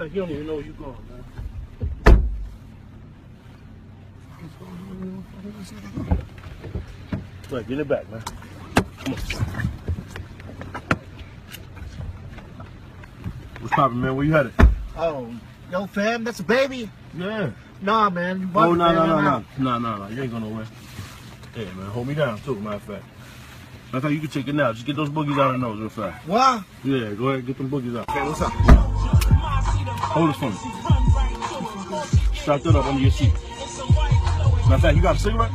fact, you don't even know where you're going, man. Look, get it back, man. Come on. What's poppin', man? Where you headed? Oh, yo, fam, that's a baby. Yeah. Nah, man. You Oh, no, no, no, no. No, no, no. You ain't going nowhere. Hey, man. Hold me down, too, matter of fact. Matter of fact, you can take it now. Just get those boogies out of the nose real fast. What? Yeah, go ahead. Get them boogies out. Okay, what's up? Hold this for me. Strap that up under your seat. Matter of fact, you got a cigarette?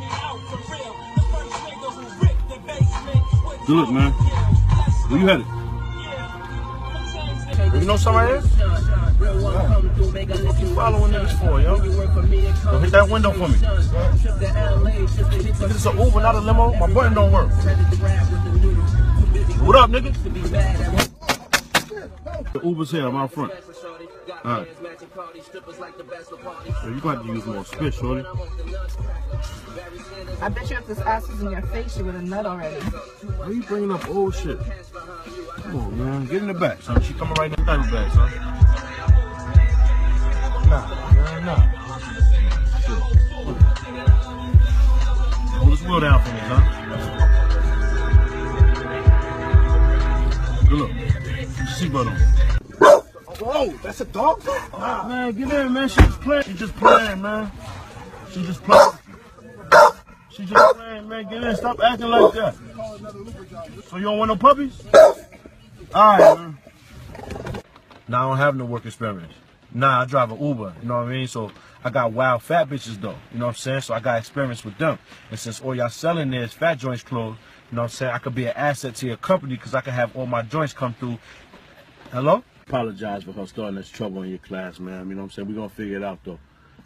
Good, man. Where you headed? You know somebody is? What you following niggas for, yo? Don't hit that window for me. Nigga, It's an Uber, not a limo. My button don't work. What up, nigga? The Uber's here. I'm out front. Alright. So you got to use more spit, shorty. I bet you if this ass was in your face, you would have nut already. Why are you bringing up old shit? Come on, man. Get in the back, son. She coming right in the diaper bag, son. Nah, man, nah. Shit. Hold this wheel down for me, son. Good look. Seatbelt on. That's a dog? Ah, man, get in, man. She just playing. She just playing, man. She just playing. She just playing, man. Get in. Stop acting like that. So you don't want no puppies? All right, man. Nah, I don't have no work experience. Nah, I drive an Uber. You know what I mean? So I got wild fat bitches though. You know what I'm saying? So I got experience with them. And since all y'all selling is fat joints clothes, you know what I'm saying? I could be an asset to your company because I can have all my joints come through. Hello? Apologize for her starting this trouble in your class, man. You know what I'm saying? We're gonna figure it out though. You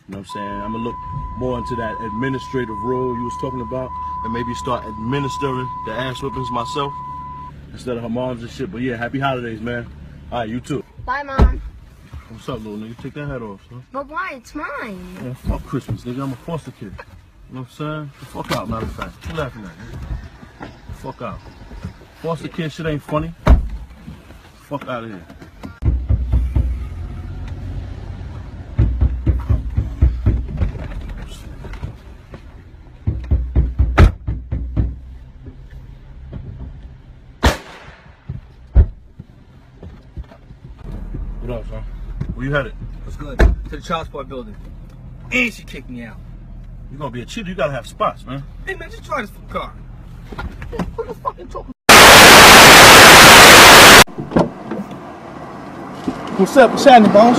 know what I'm saying? I'm gonna look more into that administrative role you was talking about and maybe start administering the ass whippings myself instead of her moms and shit. But yeah, happy holidays, man. All right, you too. Bye, Mom. What's up, little nigga? Take that hat off, son. But why? It's mine. Man, fuck Christmas, nigga. I'm a foster kid. You know what I'm saying? The fuck out, matter of fact. What you laughing at, nigga? The fuck out. Foster kid shit ain't funny. Fuck out of here. What up, son? Where you headed? What's good? To the child support building. And she kicked me out. You're gonna be a cheater, you gotta have spots, man. Hey, man, just try this car. What the fucking talking? What's up? What's happening, boss?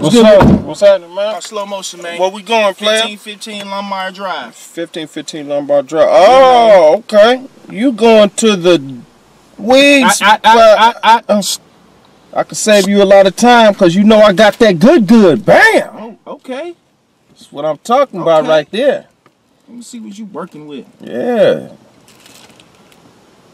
What's up? What's happening, man? Slow motion, man. Where we going, player? 1515 Lombard Drive. 1515 Lombard Drive. Oh, okay. You going to the weeds? I- I- I- I- I, I can save you a lot of time because you know I got that good, good. Bam! Oh, okay. That's what I'm talking about right there. Let me see what you working with. Yeah.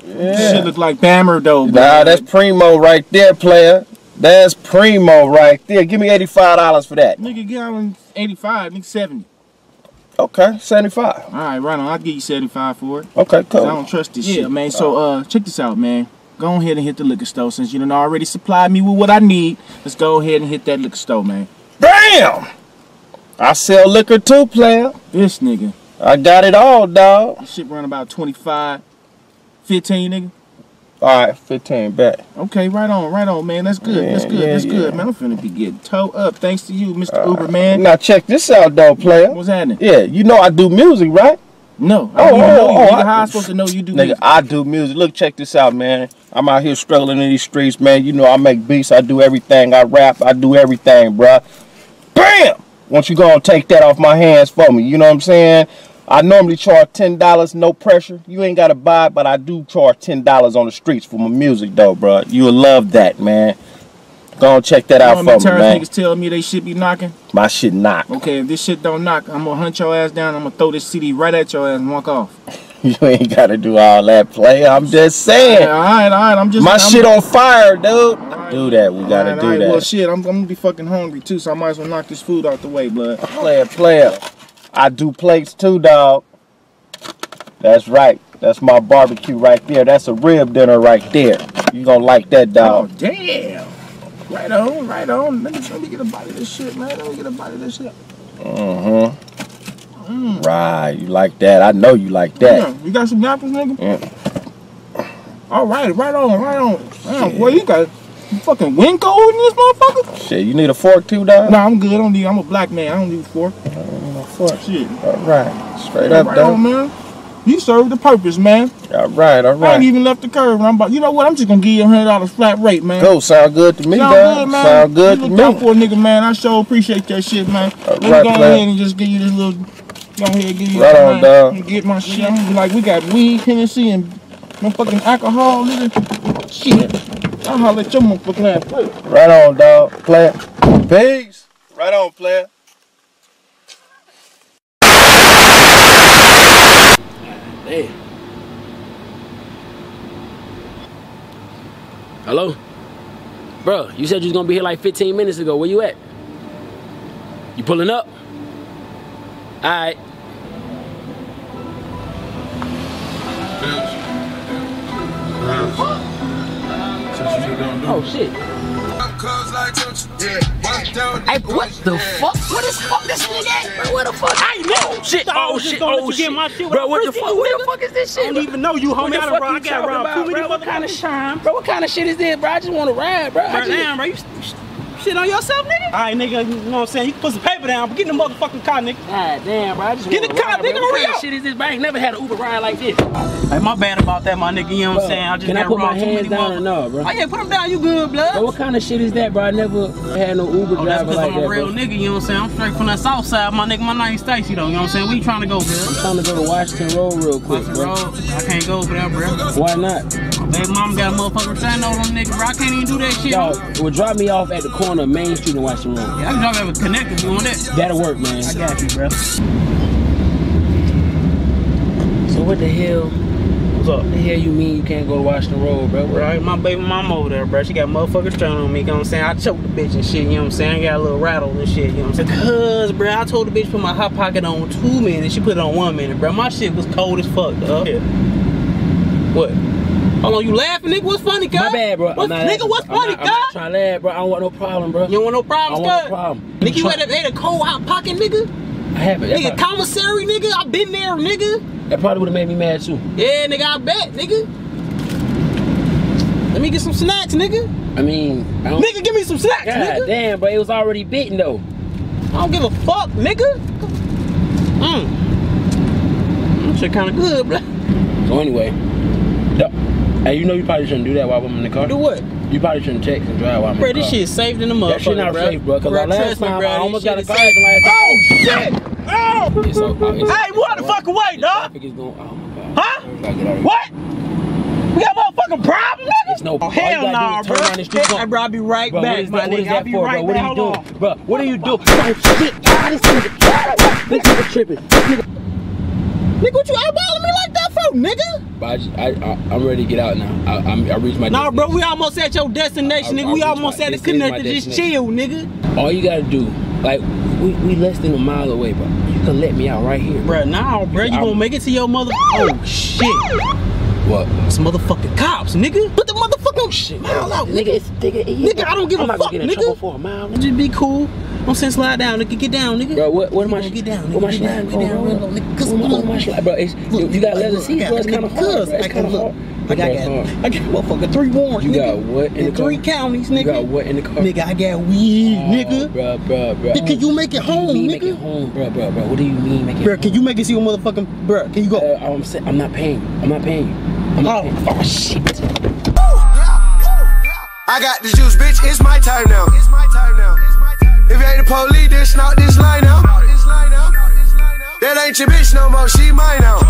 This shit look like Bammer though. Nah, bro. that's primo right there, player. That's primo right there. Give me $85 for that. nigga get out on 85, nigga 70. Okay, 75 All right, right on. I'll give you 75 for it. Okay, 'Cause I don't trust this shit, man. So uh, check this out, man. Go ahead and hit the liquor store since you done already supplied me with what I need. Let's go ahead and hit that liquor store, man. Bam! I sell liquor too, player. This nigga, I got it all, dog. this shit run about 25, 15, nigga. All right, 15 bet. Okay, right on, right on, man. That's good. That's good. yeah, That's good, yeah. man. I'm finna be getting towed up thanks to you, Mr. Uber, man. Now check this out, though, player. What's happening? Yeah, you know I do music, right? No, Oh, I don't oh, know you. oh, Nigga, I- how I supposed to know you do Nigga, music? I do music. Look, check this out, man. I'm out here struggling in these streets, man. You know I make beats. I do everything. I rap. I do everything, bruh. Bam! Once you go and take that off my hands for me, you know what I'm saying? I normally charge ten dollars, no pressure. You ain't gotta buy, it, but I do charge ten dollars on the streets for my music, though, bruh. You'll love that, man. Go and check that You out for me, times man. niggas tell me they should be knocking? My shit knock. Okay, if this shit don't knock, I'm gonna hunt your ass down. I'm gonna throw this CD right at your ass and walk off. You ain't gotta do all that play. I'm just Yeah, saying. all right, all right. I'm just My I'm, shit on fire, dude. right. Do that. We gotta right, do right. that. Well, shit, I'm, I'm gonna be fucking hungry too, so I might as well knock this food out the way, blood. Player, player. I do plates too, dog. That's right. That's my barbecue right there. That's a rib dinner right there. You gonna like that, dog? Oh damn! Right on, right on. Let me, let me get a bite of this shit, man. Let me get a bite of this shit. Uh-huh. Right, you like that. I know you like that. Yeah, you got some napkins, nigga? Yeah. All right, right on, right on. Damn, boy, you got fucking Winco in this motherfucker? Shit, you need a fork too, dog? Nah, I'm good. I don't need. I'm a black man. I don't need a fork. I don't need no fork. Shit. All right. Straight Yeah, up, right on, man. You served the purpose, man. All right, all right. I ain't even left the curve. I'm about. You know what? I'm just gonna give you a hundred dollars flat rate, man. Go, sound good to me, Sound dog. good, man. Sound good you to look out me. for a nigga, man. I sure appreciate that shit, man. Let me right, go player. ahead and just give you this little. Go ahead, and give you Right that, on, man, dog. and Get my shit. I'm like, we got weed, Hennessy, and motherfucking alcohol, nigga. Shit. I'll holler at your motherfucking ass. Right on, dog. Player. Peace. Right on, player. Hey. Hello? Bro, you said you was gonna be here like 15 minutes ago. Where you at? You pulling up? Alright. Oh shit. Hey, what the fuck? What is fuck this nigga at? Bro, what the fuck? I know. Shit. Oh shit. Oh shit. Oh, get my shit Bro, what the fuck? What the fuck is this shit? I don't even know you, homie. I fuck done ride- I got around too many? What kind of shine, bro? What kind of shit is this, bro? I just want to ride, bro. Bro, damn, bro, you shit on yourself, nigga? All right, nigga, you know what I'm saying? You can put some paper down, but get in the motherfucking car, nigga. God damn, bro. I just Get wanna the car, ride, bro. nigga, What hurry kind of up. shit is this, bro? I ain't never had an Uber ride like this. Hey, my bad about that, my nigga, you know what I'm saying? I just Can I got put my too many hands down or no, bro? Oh, yeah, put them down, you good, blood. Bro, what kind of shit is that, bro? I never had no Uber Oh, driver because like I'm a real bro. nigga, you know what I'm saying? I'm straight from that south side, my nigga. My name's Stacy, though, you know what I'm saying? We trying to go, blood? I'm trying to go to Washington Road real quick, the bro. road? I can't go over there, bro. Why not? Baby mama got a motherfucker restraining order on nigga, bro. I can't even do that shit. Yo, it would drop me off at the corner of Main Street in Washington Road. Yeah, I can drop you with connected you on that. That'll work, man. I got you, bro. So what the hell? What's up? What the hell you mean you can't go to Washington Road, bro? Right, my baby mama over there, bro. She got motherfuckers straining on me, you know what I'm saying? I choked the bitch and shit, you know what I'm saying? I got a little rattle and shit, you know what I'm saying? Cause, bro, I told the bitch put my hot pocket on two minutes, she put it on one minute, bro. My shit was cold as fuck, dog. Yeah. What? Hold on, you laughing, nigga? What's funny, cuz? My bad, bro. What's, nigga, what's I'm funny, not, I'm not trying to laugh, bro. I don't want no problem, bro. You don't want no I problems, don't want no problem. Nigga, you had a, a cold hot pocket, nigga? I have it. That, Nigga, probably, commissary, nigga? I been there, nigga. that probably would have made me mad too. Yeah, nigga, I bet, nigga. Let me get some snacks, nigga. I mean, I don't. Nigga, give me some snacks, God nigga. damn, bro. It was already bitten though. I don't give a fuck, nigga. Mmm. That shit kind of good, bro. So anyway, no. Hey, you know you probably shouldn't do that while I'm in the car. Do what? You probably shouldn't text and drive while I'm Bro, in the this car. shit safe in the motherfucker, That shit not bro. safe, bro. Cause Bro, last trust me, bro, I almost got a car accident last Oh, shit! Oh! It's so, uh, it's, Hey, what the fuck away, dog? Going. Oh. Huh? We gotta get out of here. What? We got motherfucking problem, nigga? It's no- Oh, hell nah, bro. turn around the street, Hey, bro, I'll be right Bro, back, my nigga. I'll be for, right bro? What are you doing, bro? What are you doing? Oh shit! This nigga, this nigga tripping. Nigga. Nigga, what you eyeballing me like that nigga? But I, I, I, I'm ready to get out now. I, I'm, I reached my. Nah, bro, we almost at your destination, I- I nigga. We almost my- at the connector. Just chill, nigga. All you gotta do, like, we, we less than a mile away, bro. You can let me out right here. Bro, nah, bro, you I'm- gonna make it to your mother. Oh, shit. What? Some motherfucking cops, nigga. Put the motherfucking shit mile out, Nigga, nigga. it's nigga. Nigga, I don't give I'm a fuck, gonna get in nigga. trouble for a mile. Nigga. Just be cool. I'm saying slide down, nigga. Get down, nigga. Bro, what, what am I? Get down, What am I nigga. Get down, sliding get for, down, bro? real low, What am I- look, what am I sliding? Bro, it's, you, Look, you got look, leather look, seats, yeah, bro. It's kind of hard. It's I kind of got- hard. I got, Okay. I got motherfucking three warrants, You nigga. got what in the car? three counties, nigga? You got what in the car? Nigga, I got weed, Oh, nigga. Bro, bro, bro. Nigga, can you make it home, What do you mean nigga? make it home, bro, bro, bro? What do you mean make it Bro, home? can you make it see your motherfucking bro? Can you go? Uh, I'm saying, I'm not paying you. I'm not paying you. I'm not Oh, paying you. oh shit. I got the juice, bitch. It's my time now. It's my time now. If you ain't the police, then snout this line out. That ain't your bitch no more. She mine now.